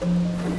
There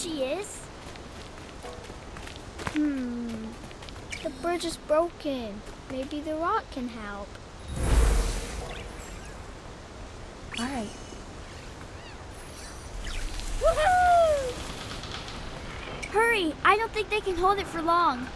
she is. Hmm. The bridge is broken. Maybe the rock can help. All right. Woohoo! Hurry! I don't think they can hold it for long.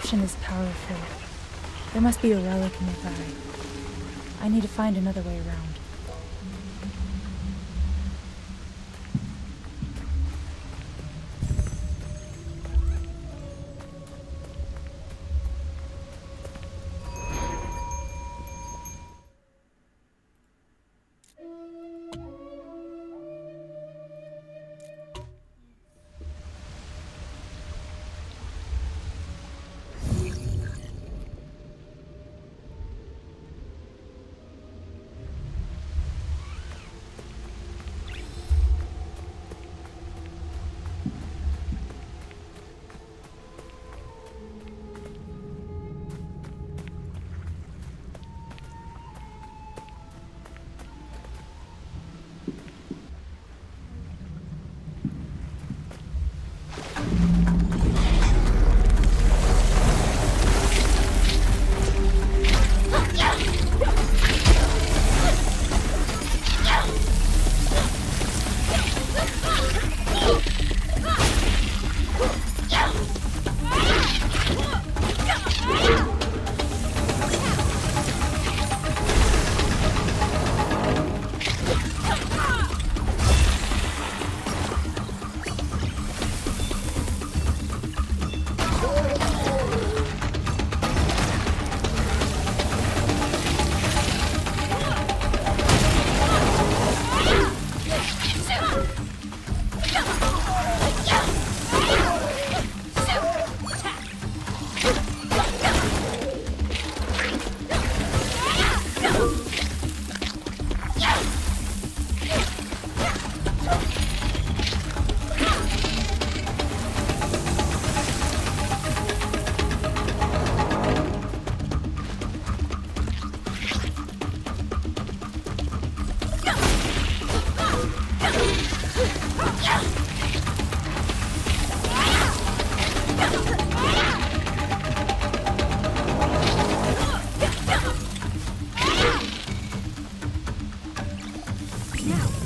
Corruption is powerful. There must be a relic nearby. I need to find another way around. Now.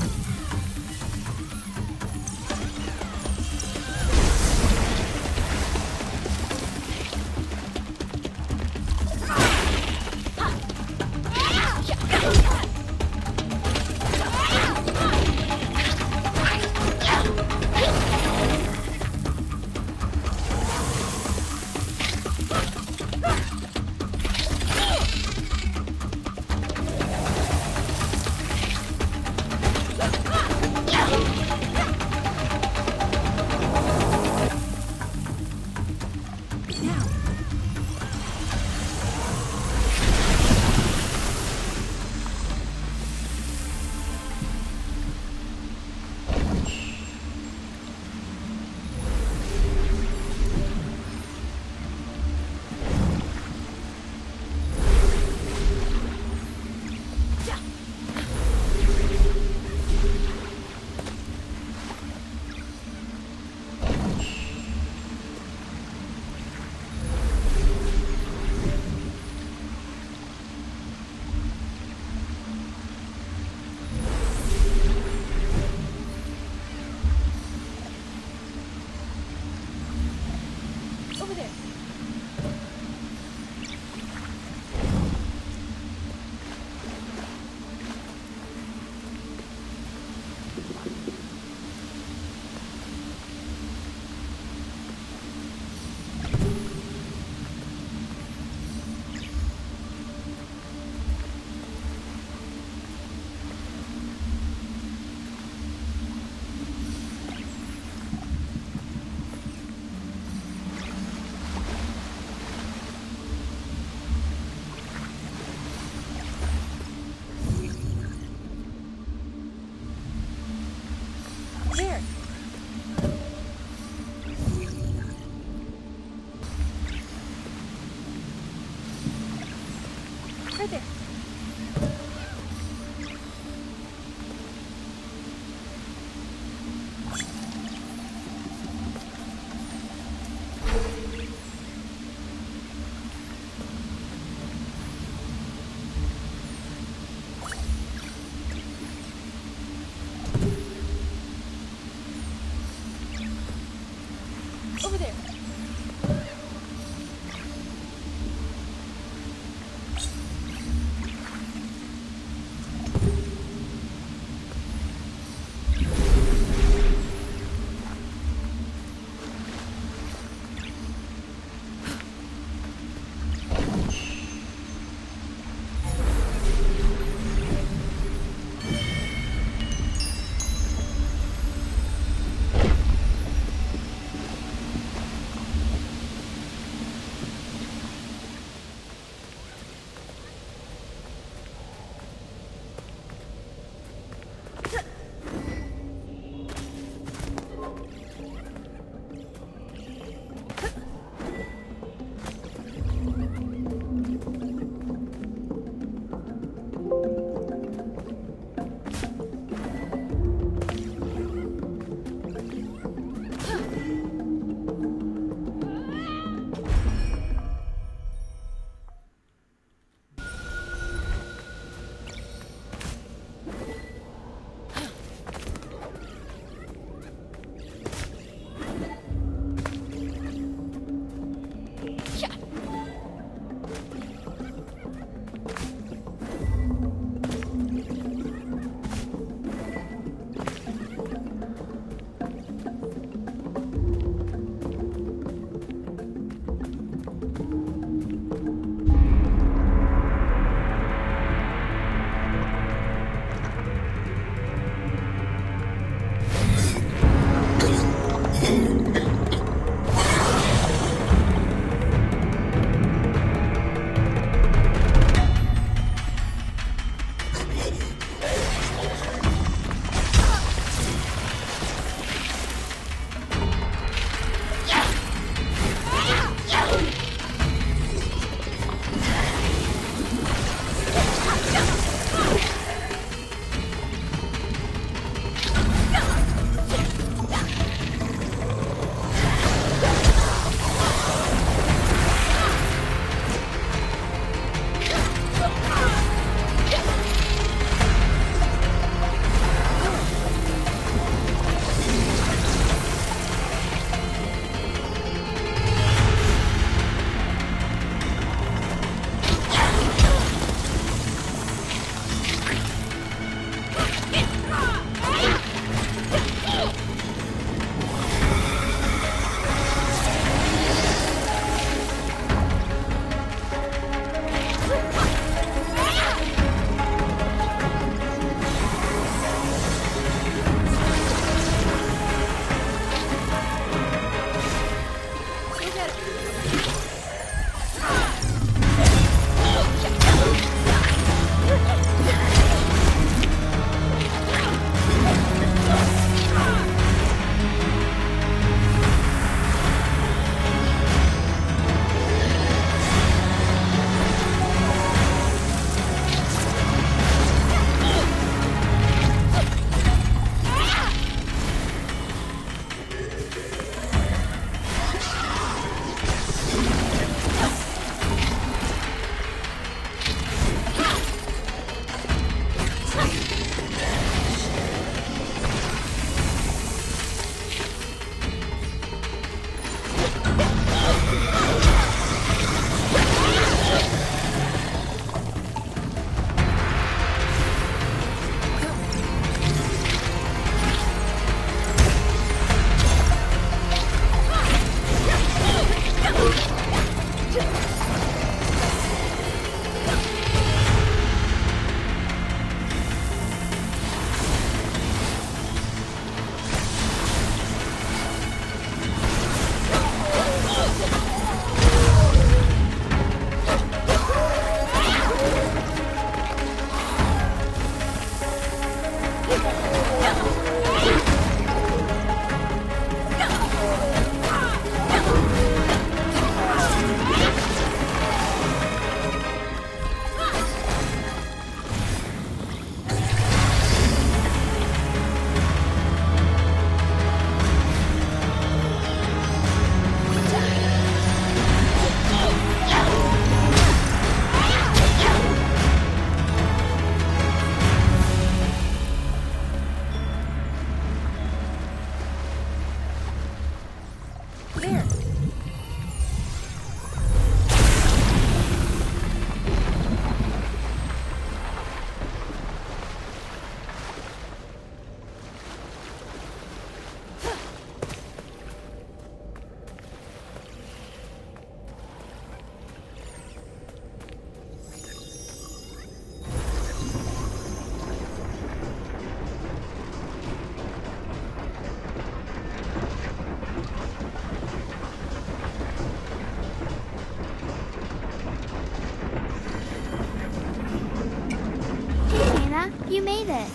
It.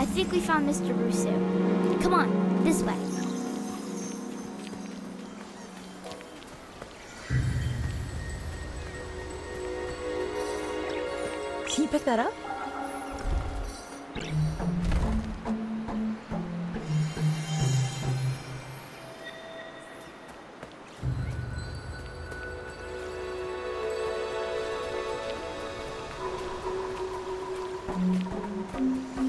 I think we found Mr. Rusu. Come on, this way. Can you pick that up? Música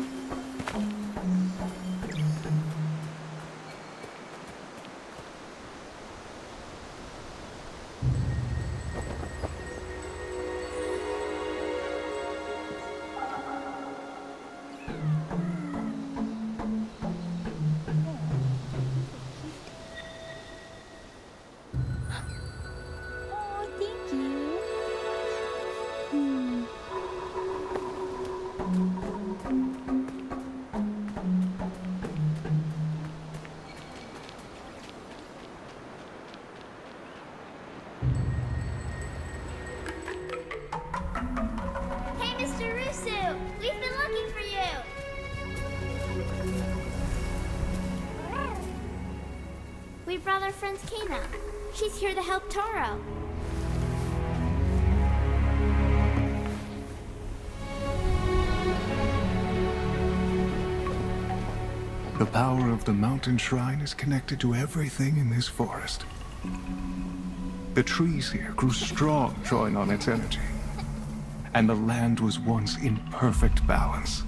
We brought our friend Kena. She's here to help Taro. The power of the mountain shrine is connected to everything in this forest. The trees here grew strong drawing on its energy. And the land was once in perfect balance.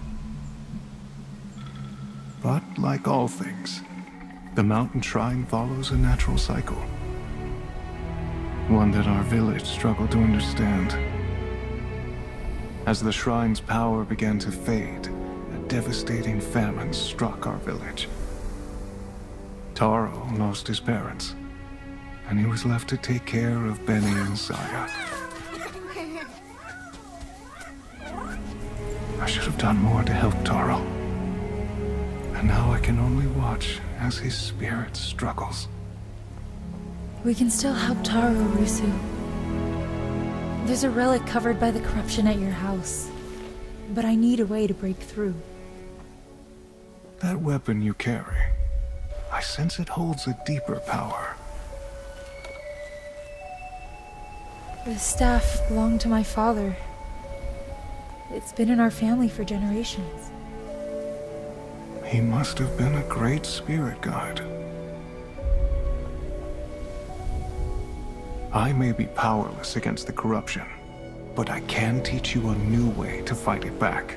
But like all things, the mountain shrine follows a natural cycle. One that our village struggled to understand. As the shrine's power began to fade, a devastating famine struck our village. Taro lost his parents, and he was left to take care of Beni and Saiya. I should have done more to help Taro. And now I can only watch as his spirit struggles. We can still help Taro, Rusu. There's a relic covered by the corruption at your house. But I need a way to break through. That weapon you carry, I sense it holds a deeper power. The staff belonged to my father. It's been in our family for generations. He must have been a great spirit guide. I may be powerless against the corruption, but I can teach you a new way to fight it back.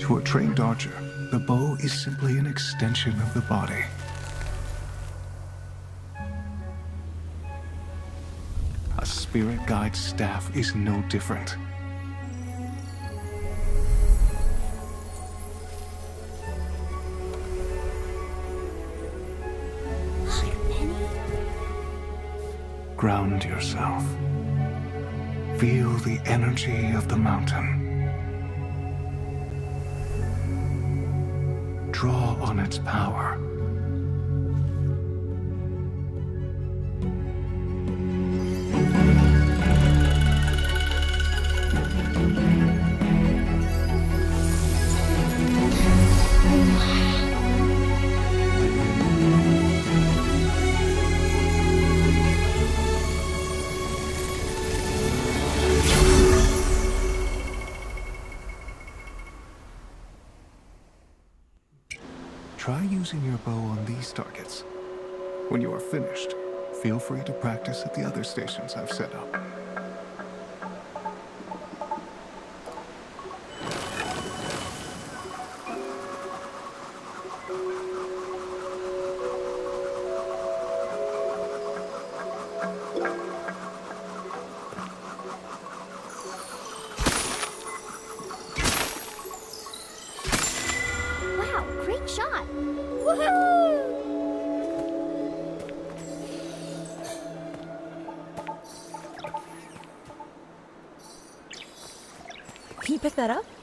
To a trained archer, the bow is simply an extension of the body. A spirit guide's staff is no different. Ground yourself. Feel the energy of the mountain. Draw on its power. Using your bow on these targets. When you are finished, feel free to practice at the other stations I've set up. Pick that up?